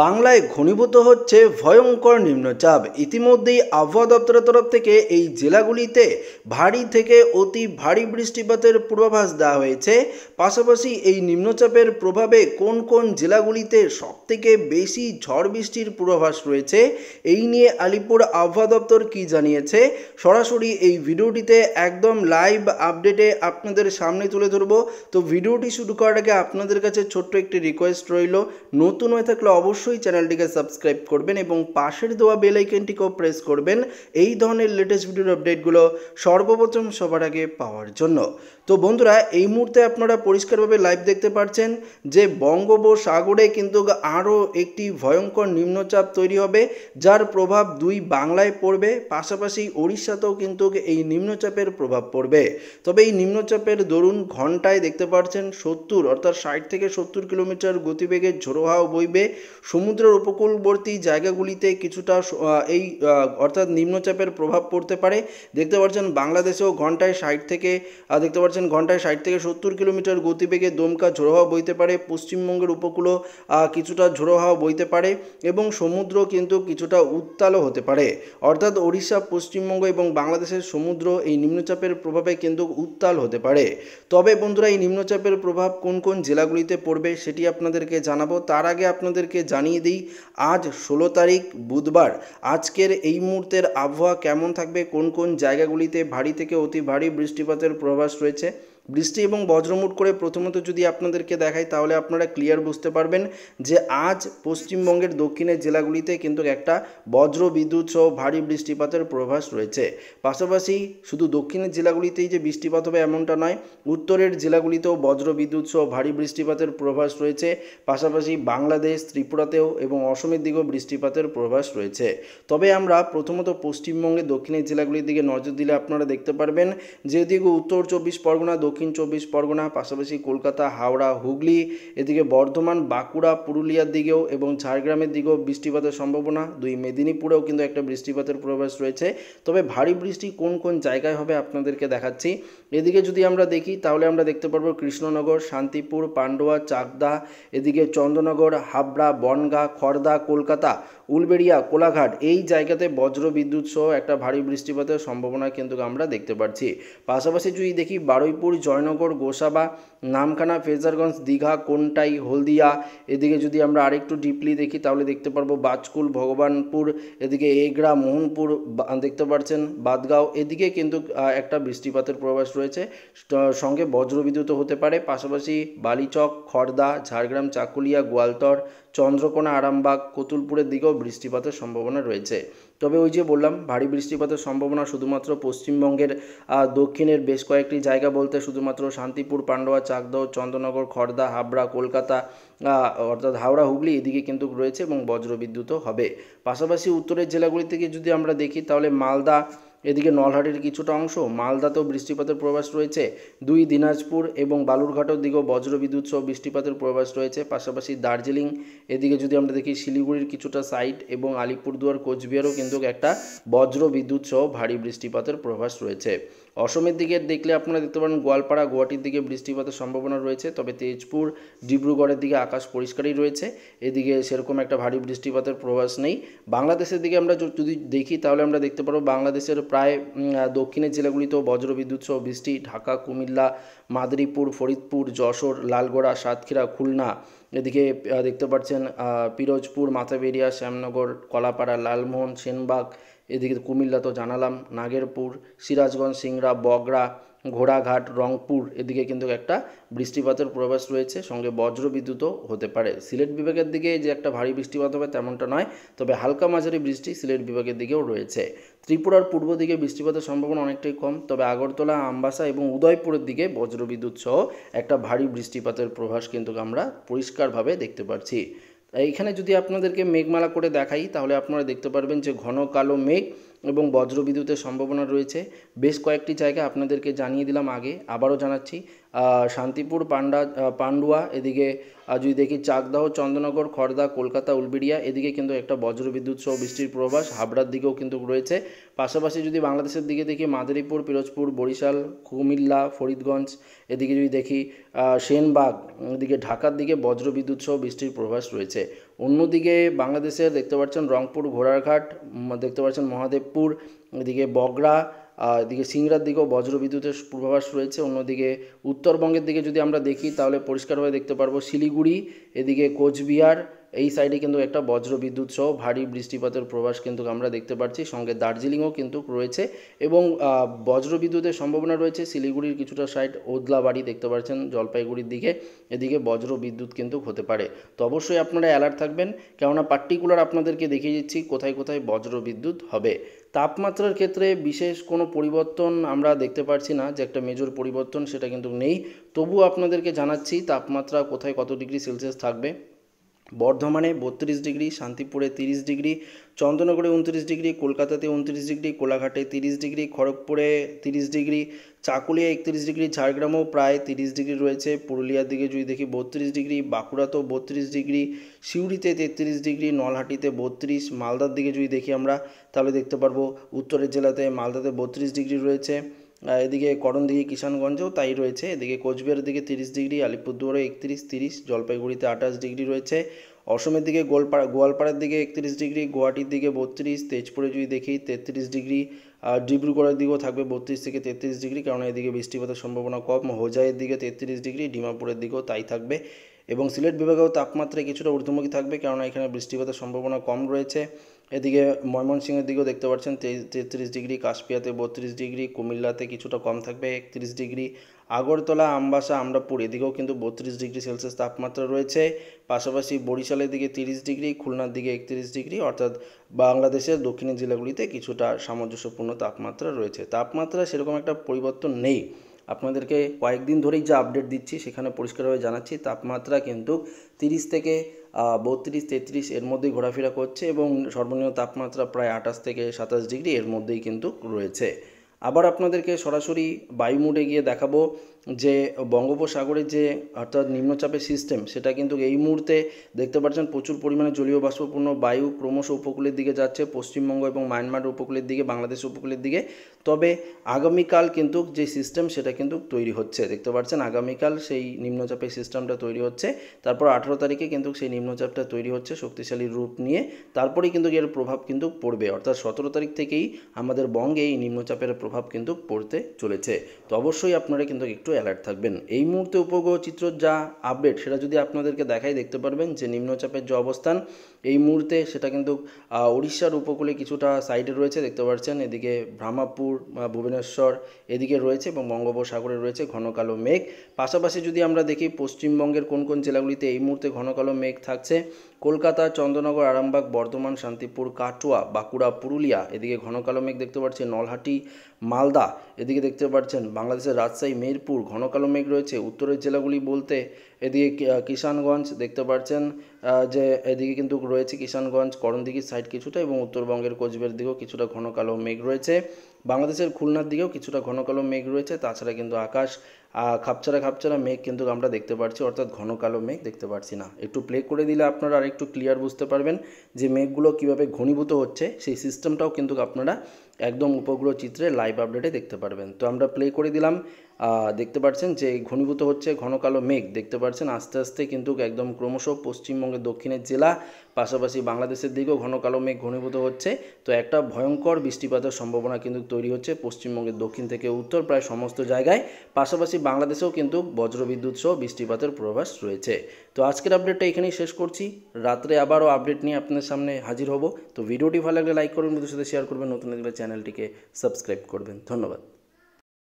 বাংলায় ঘনীভূত হচ্ছে ভয়ঙ্কর নিম্নচাপ। ইতিমধ্যেই আবহাওয়া দপ্তরের তরফ থেকে এই জেলাগুলিতে ভারী থেকে অতি ভারী বৃষ্টিপাতের পূর্বাভাস দেওয়া হয়েছে। পাশাপাশি এই নিম্নচাপের প্রভাবে কোন কোন জেলাগুলিতে সবথেকে বেশি ঝড় বৃষ্টির পূর্বাভাস রয়েছে, এই নিয়ে আলিপুর আবহাওয়া দপ্তর কি জানিয়েছে, সরাসরি এই ভিডিওটিতে একদম লাইভ আপডেটে আপনাদের সামনে তুলে ধরবো। তো ভিডিওটি শুরু করার আগে আপনাদের কাছে ছোট্ট একটি রিকোয়েস্ট রইল। নতুন হয়ে থাকলে অবশ্যই চ্যানেলটিকে সাবস্ক্রাইব করবেন এবং পাশের দেওয়া বেল প্রেস করবেন। এই ধরনের লেটেস্ট ভিডিওর আপডেটগুলো সর্বপ্রথম সবার আগে পাওয়ার জন্য। তো বন্ধুরা, এই মুহূর্তে আপনারা পরিষ্কারভাবে লাইভ দেখতে পাচ্ছেন যে বঙ্গোপসাগরে কিন্তু আরও একটি ভয়ঙ্কর নিম্নচাপ তৈরি হবে, যার প্রভাব দুই বাংলায় পড়বে, পাশাপাশি ওড়িশাতেও কিন্তু এই নিম্নচাপের প্রভাব পড়বে। তবে এই নিম্নচাপের দরুন ঘন্টায় দেখতে পাচ্ছেন সত্তর অর্থাৎ ষাট থেকে সত্তর কিলোমিটার গতিবেগে ঝোড়ো হাওয়া বইবে। সমুদ্রের উপকূলবর্তী জায়গাগুলিতে কিছুটা এই অর্থাৎ নিম্নচাপের প্রভাব পড়তে পারে। দেখতে পাচ্ছেন বাংলাদেশেও ঘন্টায় ষাট থেকে দেখতে পাচ্ছেন ঘন্টায় ষাট থেকে সত্তর কিলোমিটার গতিবেগে দমকা ঝোড়ো হাওয়া বইতে পারে। পশ্চিমবঙ্গের উপকূলও কিছুটা ঝোড়ো হাওয়া বইতে পারে এবং সমুদ্র কিন্তু কিছুটা উত্তালও হতে পারে। অর্থাৎ ওড়িশা, পশ্চিমবঙ্গ এবং বাংলাদেশের সমুদ্র এই নিম্নচাপের প্রভাবে কিন্তু উত্তাল হতে পারে। তবে বন্ধুরা, এই নিম্নচাপের প্রভাব কোন কোন জেলাগুলিতে পড়বে সেটি আপনাদেরকে জানাব। তার আগে আপনাদেরকে জানিয়ে দিই, আজ ষোলো তারিখ, বুধবার। আজকের এই মুহূর্তের আবহাওয়া কেমন থাকবে? কোন কোন জায়গাগুলিতে ভারী থেকে অতি ভারী বৃষ্টিপাতের প্রভাস রয়েছে? ise বৃষ্টি এবং বজ্রমুট করে প্রথমত যদি আপনাদেরকে দেখাই, তাহলে আপনারা ক্লিয়ার বুঝতে পারবেন যে আজ পশ্চিমবঙ্গের দক্ষিণের জেলাগুলিতে কিন্তু একটা বজ্র বিদ্যুৎ সহ ভারী বৃষ্টিপাতের প্রভাস রয়েছে। পাশাপাশি শুধু দক্ষিণের জেলাগুলিতেই যে বৃষ্টিপাত হবে এমনটা নয়, উত্তরের জেলাগুলিতেও বজ্র বিদ্যুৎ সহ ভারী বৃষ্টিপাতের প্রভাস রয়েছে। পাশাপাশি বাংলাদেশ, ত্রিপুরাতেও এবং অসমের দিকেও বৃষ্টিপাতের প্রভাস রয়েছে। তবে আমরা প্রথমত পশ্চিমবঙ্গের দক্ষিণের জেলাগুলির দিকে নজর দিলে আপনারা দেখতে পারবেন, যেদিকে উত্তর চব্বিশ পরগনা দক্ষিণ চব্বিশ পরগনা, পাশাপাশি কলকাতা, হাওড়া, হুগলি, এদিকে বর্ধমান, বাঁকুড়া, পুরুলিয়ার দিকেও এবং ঝাড়গ্রামের দিকেও বৃষ্টিপাতের সম্ভাবনা। দুই মেদিনীপুরেও কিন্তু একটা বৃষ্টিপাতের প্রবেশ রয়েছে। তবে ভারী বৃষ্টি কোন কোন জায়গায় হবে আপনাদেরকে দেখাচ্ছি। এদিকে যদি আমরা দেখি, তাহলে আমরা দেখতে পারব কৃষ্ণনগর, শান্তিপুর, পান্ডুয়া, চাকদা, এদিকে চন্দ্রনগর হাবড়া, বনগা খড়দা কলকাতা, উলবেড়িয়া, কোলাঘাট এই জায়গাতে বজ্র বিদ্যুৎ সহ একটা ভারী বৃষ্টিপাতের সম্ভাবনা কিন্তু আমরা দেখতে পাচ্ছি পাশাপাশি যদি দেখি, বারুইপুর জয়নগর, গোসাবা, নামখানা, ফেজারগঞ্জ, দীঘা, কোনটাই, হলদিয়া। এদিকে যদি আমরা আরেকটু ডিপলি দেখি, তাহলে দেখতে পারব বাজকুল, ভগবানপুর, এদিকে এগড়া মোহনপুর দেখতে পাচ্ছেন বাদগাঁও। এদিকে কিন্তু একটা বৃষ্টিপাতের প্রবাস রয়েছে। সঙ্গে বজ্রবিদ্যুৎ হতে পারে। পাশাপাশি বালিচক খড়দা ঝাড়গ্রাম, চাকুলিয়া, গোয়ালতর, চন্দ্রকোনা, আরামবাগ, কতুলপুরের দিকেও বৃষ্টিপাতের সম্ভাবনা রয়েছে। তবে ওই যে বললাম, ভারী বৃষ্টিপাতের সম্ভাবনা শুধুমাত্র পশ্চিমবঙ্গের দক্ষিণের বেশ কয়েকটি জায়গা বলতে শুধুমাত্র শান্তিপুর, পান্ডোয়া, চাকদহ, চন্দ্রনগর খড়দা হাবড়া, কলকাতা অর্থাৎ হাওড়া, হুগলি এদিকে কিন্তু রয়েছে এবং বজ্রবিদ্যুৎও হবে। পাশাপাশি উত্তরের জেলাগুলি থেকে যদি আমরা দেখি, তাহলে মালদা এদিকে নলহাটির কিছুটা অংশ, মালদাতেও বৃষ্টিপাতের প্রবাস রয়েছে। দুই দিনাজপুর এবং বালুরঘাটের দিকেও বজ্রবিদ্যুৎ সহ বৃষ্টিপাতের প্রবাস রয়েছে। পাশাপাশি দার্জিলিং, এদিকে যদি আমরা দেখি শিলিগুড়ির কিছুটা সাইড এবং আলিপুরদুয়ার, কোচবিহারও কিন্তু একটা বজ্র বিদ্যুৎ সহ ভারী বৃষ্টিপাতের প্রবাস রয়েছে। অসমের দিকে দেখলে আপনারা দেখতে পারেন গোয়ালপাড়া, গুয়াহাটির দিকে বৃষ্টিপাতের সম্ভাবনা রয়েছে, তবে তেজপুর, ডিব্রুগড়ের দিকে আকাশ পরিষ্কারই রয়েছে, এদিকে সেরকম একটা ভারী বৃষ্টিপাতের প্রবাস নেই। বাংলাদেশের দিকে আমরা যদি দেখি তাহলে আমরা দেখতে পারব বাংলাদেশের প্রায় দক্ষিণের জেলাগুলিতেও বজ্রবিদ্যুৎ সহ বৃষ্টি, ঢাকা, কুমিল্লা, মাদারীপুর, ফরিদপুর, যশোর, লালগোড়া, সাতক্ষীরা, খুলনা, এদিকে দেখতে পাচ্ছেন পিরোজপুর, মাথাবেরিয়া, শ্যামনগর, কলাপাড়া, লালমোহন, সেনবাগ এদিকে কুমিল্লা তো জানালাম, নাগেরপুর, সিরাজগঞ্জ, সিংড়া, বগড়া, ঘোড়াঘাট, রংপুর, এদিকে কিন্তু একটা বৃষ্টিপাতের প্রবেশ রয়েছে, সঙ্গে বজ্র বিদ্যুৎও হতে পারে। সিলেট বিভাগের দিকে যে একটা ভারী বৃষ্টিপাত হবে তেমনটা নয়, তবে হালকা মাঝারি বৃষ্টি সিলেট বিভাগের দিকেও রয়েছে। ত্রিপুরার পূর্ব দিকে বৃষ্টিপাতের সম্ভাবনা অনেকটাই কম, তবে আগরতলা, আমবাসা এবং উদয়পুরের দিকে বজ্রবিদ্যুৎ সহ একটা ভারী বৃষ্টিপাতের প্রভাস কিন্তু আমরা পরিষ্কারভাবে দেখতে পাচ্ছি এইখানে যদি আপনাদেরকে মেঘমালা করে দেখাই, তাহলে আপনারা দেখতে পারবেন যে ঘন কালো মেঘ এবং বজ্রবিদ্যুতের সম্ভাবনা রয়েছে। বেশ কয়েকটি জায়গা আপনাদেরকে জানিয়ে দিলাম আগে, আবারও জানাচ্ছি শান্তিপুর পান্ডা পান্ডুয়া এদিকে যদি দেখি চাকদাহ চন্দ্রনগর খড়দা কলকাতা উলবেড়িয়া এদিকে কিন্তু একটা বজ্রবিদ্যুৎ সহ বৃষ্টির প্রবাস হাবড়ার দিকেও কিন্তু রয়েছে। পাশাপাশি যদি বাংলাদেশের দিকে দেখি মাদারীপুর পিরোজপুর বরিশাল কুমিল্লা ফরিদগঞ্জ এদিকে যদি দেখি সেনবাগ এদিকে ঢাকার দিকে বজ্রবিদ্যুৎ সহ বৃষ্টির প্রবাস রয়েছে। অন্যদিকে বাংলাদেশের দেখতে পাচ্ছেন রংপুর ঘোড়ারঘাট দেখতে পাচ্ছেন মহাদেবপুর এদিকে আহ, এদিকে সিংড়ার দিকেও বজ্র বিদ্যুতের পূর্বাভাস রয়েছে, অন্যদিকে উত্তরবঙ্গের দিকে যদি আমরা দেখি, তাহলে পরিষ্কারভাবে দেখতে পারব শিলিগুড়ি, এদিকে কোচবিহার এই সাইডে কিন্তু একটা বজ্র বিদ্যুৎ সহ ভারী বৃষ্টিপাতের প্রবাস কিন্তু আমরা দেখতে পাচ্ছি সঙ্গে দার্জিলিংও কিন্তু রয়েছে এবং বজ্র বিদ্যুতের সম্ভাবনা রয়েছে। শিলিগুড়ির কিছুটা সাইড ওদলাবাড়ি দেখতে পাচ্ছেন জলপাইগুড়ির দিকে। এদিকে বজ্র বিদ্যুৎ কিন্তু হতে পারে। তো অবশ্যই আপনারা অ্যালার্ট থাকবেন। কেননা পার্টিকুলার আপনাদেরকে দেখিয়ে দিচ্ছি কোথায় কোথায় বজ্র বিদ্যুৎ হবে। তাপমাত্রার ক্ষেত্রে বিশেষ কোনো পরিবর্তন আমরা দেখতে পারছি না, যে একটা মেজর পরিবর্তন সেটা কিন্তু নেই। তবু আপনাদেরকে জানাচ্ছি তাপমাত্রা কোথায় কত ডিগ্রি সেলসিয়াস থাকবে। বর্ধমানে বত্রিশ ডিগ্রি, শান্তিপুরে তিরিশ ডিগ্রি চন্দ্রনগরে উনত্রিশ ডিগ্রি, কলকাতাতে উনত্রিশ ডিগ্রি, কোলাঘাটে তিরিশ ডিগ্রি, খড়গপুরে তিরিশ ডিগ্রি, চাকুলিয়া একত্রিশ ডিগ্রি, ঝাড়গ্রামেও প্রায় তিরিশ ডিগ্রি রয়েছে। পুরুলিয়ার দিকে যদি দেখি বত্রিশ ডিগ্রি, বাঁকুড়াতেও বত্রিশ ডিগ্রি, সিউড়িতে তেত্রিশ ডিগ্রি, নলহাটিতে বত্রিশ, মালদার দিকে যদি দেখি আমরা, তাহলে দেখতে পারব উত্তরের জেলাতে মালদাতে বত্রিশ ডিগ্রি রয়েছে। এদিকে করণদিঘি কিষানগঞ্জেও তাই রয়েছে। এদিকে কোচবিহারের দিকে তিরিশ ডিগ্রি আলিপুরদুয়ারে একত্রিশ, তিরিশ, জলপাইগুড়িতে আঠাশ ডিগ্রি রয়েছে। অসমের দিকে গোলপাড়া গোয়ালপাড়ার দিকে একত্রিশ ডিগ্রি, গুয়াহাটির দিকে বত্রিশ, তেজপুরে যদি দেখি তেত্রিশ ডিগ্রি, আর ডিব্রুগড়ের দিকেও থাকবে বত্রিশ থেকে তেত্রিশ ডিগ্রি কারণ এদিকে বৃষ্টিপাতের সম্ভাবনা কম। হোজাইয়ের দিকে তেত্রিশ ডিগ্রি, ডিমাপুরের দিকেও তাই থাকবে। এবং সিলেট বিভাগেও তাপমাত্রা কিছুটা ঊর্ধ্বমুখী থাকবে, কেননা এখানে বৃষ্টিপাতের সম্ভাবনা কম রয়েছে। এদিকে ময়মনসিংহের দিকেও দেখতে পাচ্ছেন তেত্রিশ ডিগ্রি কাশপিয়াতে বত্রিশ ডিগ্রি, কুমিল্লাতে কিছুটা কম থাকবে, একত্রিশ ডিগ্রি। আগরতলা, আমবাসা, আমরাপুর, এদিকেও কিন্তু বত্রিশ ডিগ্রি সেলসিয়াস তাপমাত্রা রয়েছে। পাশাপাশি বরিশালের দিকে তিরিশ ডিগ্রি, খুলনার দিকে একত্রিশ ডিগ্রি, অর্থাৎ বাংলাদেশের দক্ষিণের জেলাগুলিতে কিছুটা সামঞ্জস্যপূর্ণ তাপমাত্রা রয়েছে। তাপমাত্রা সেরকম একটা পরিবর্তন নেই। আপনাদেরকে কয়েকদিন ধরেই যা আপডেট দিচ্ছি, সেখানে পরিষ্কারভাবে জানাচ্ছি, তাপমাত্রা কিন্তু তিরিশ থেকে বত্রিশ, তেত্রিশ এর মধ্যেই ঘোরাফেরা করছে এবং সর্বনিম্ন তাপমাত্রা প্রায় আঠাশ থেকে সাতাশ ডিগ্রি এর মধ্যেই কিন্তু রয়েছে। আবার আপনাদেরকে সরাসরি বায়ু মোডে গিয়ে দেখাবো যে বঙ্গোপসাগরের যে, অর্থাৎ নিম্নচাপের সিস্টেম সেটা কিন্তু এই মুহূর্তে দেখতে পাচ্ছেন প্রচুর পরিমাণে জলীয় বাষ্পপূর্ণ বায়ু ক্রমশ উপকূলের দিকে যাচ্ছে, পশ্চিমবঙ্গ এবং মায়ানমার উপকূলের দিকে বাংলাদেশ উপকূলের দিকে। তবে আগামীকাল কিন্তু যে সিস্টেম সেটা কিন্তু তৈরি হচ্ছে। দেখতে পাচ্ছেন আগামীকাল সেই নিম্নচাপের সিস্টেমটা তৈরি হচ্ছে। তারপর আঠেরো তারিখে কিন্তু সেই নিম্নচাপটা তৈরি হচ্ছে শক্তিশালী রূপ নিয়ে। তারপরেই কিন্তু এর প্রভাব কিন্তু পড়বে। অর্থাৎ সতেরো তারিখ থেকেই আমাদের বঙ্গে এই নিম্নচাপের প্রভাব কিন্তু পড়তে চলেছে। তো অবশ্যই আপনারা কিন্তু একটু অ্যালার্ট থাকবেন। এই মুহূর্তে উপগ্রহ চিত্র যা আপডেট সেটা যদি আপনাদেরকে দেখাই দেখতে পারবেন যে নিম্নচাপের যে অবস্থান, এই মুহূর্তে সেটা কিন্তু উড়িষ্যার উপকূলে কিছুটা সাইডে রয়েছে, দেখতে পাচ্ছেন এদিকে ব্রহ্মাপুর ভুবনেশ্বর, এদিকে রয়েছে এবং বঙ্গোপসাগরে রয়েছে ঘন কালো মেঘ। পাশাপাশি যদি আমরা দেখি, পশ্চিমবঙ্গের কোন কোন জেলাগুলিতে এই মুহূর্তে ঘন কালো মেঘ থাকছে কলকাতা, চন্দ্রনগর, আরামবাগ, বর্ধমান, শান্তিপুর, কাটোয়া, বাঁকুড়া, পুরুলিয়া, এদিকে ঘন কালো মেঘ দেখতে পাচ্ছি নলহাটি, মালদা, এদিকে দেখতে পাচ্ছেন বাংলাদেশের রাজশাহী, মিরপুর ঘন কালো মেঘ রয়েছে, উত্তরের জেলাগুলি বলতে এদিকে কিষানগঞ্জ দেখতে পাচ্ছেন যে এদিকে কিন্তু রয়েছে কিষানগঞ্জ করণদিঘির সাইড কিছুটা এবং উত্তরবঙ্গের কোচবিহার দিকেও কিছুটা ঘন কালো মেঘ রয়েছে। বাংলাদেশের খুলনার দিকেও কিছুটা ঘন কালো মেঘ রয়েছে। তাছাড়া কিন্তু আকাশ খাপছাড়া খাপছাড়া মেঘ কিন্তু আমরা দেখতে পাচ্ছি অর্থাৎ ঘন কালো মেঘ দেখতে পাচ্ছি না। একটু প্লে করে দিলে আপনারা আরেকটু ক্লিয়ার বুঝতে পারবেন যে মেঘগুলো কীভাবে ঘনীভূত হচ্ছে। সেই সিস্টেমটাও কিন্তু আপনারা একদম উপগ্রহ চিত্রে লাইভ আপডেটে দেখতে পারবেন। তো আমরা প্লে করে দিলাম। দেখতে পাচ্ছেন যে ঘনীভূত হচ্ছে ঘন কালো মেঘ। দেখতে পাচ্ছেন আস্তে আস্তে কিন্তু একদম ক্রমশ পশ্চিমবঙ্গের দক্ষিণের জেলা, পাশাপাশি বাংলাদেশের দিকেও ঘন কালো মেঘ ঘনীভূত হচ্ছে। তো একটা ভয়ঙ্কর বৃষ্টিপাতের সম্ভাবনা কিন্তু তৈরি হচ্ছে পশ্চিমবঙ্গের দক্ষিণ থেকে উত্তর প্রায় সমস্ত জায়গায়। পাশাপাশি বাংলাদেশেও কিন্তু বজ্রবিদ্যুৎ সহ বৃষ্টিপাতের পূর্বাভাস রয়েছে। তো আজকের আপডেটটা এখানেই শেষ করছি। রাত্রে আবারও আপডেট নিয়ে আপনাদের সামনে হাজির হব। তো ভিডিওটি ভালো লাগলে লাইক করবেন, বন্ধুদের সাথে শেয়ার করবেন। নতুন চ্যানেলটিকে সাবস্ক্রাইব করবেন। ধন্যবাদ।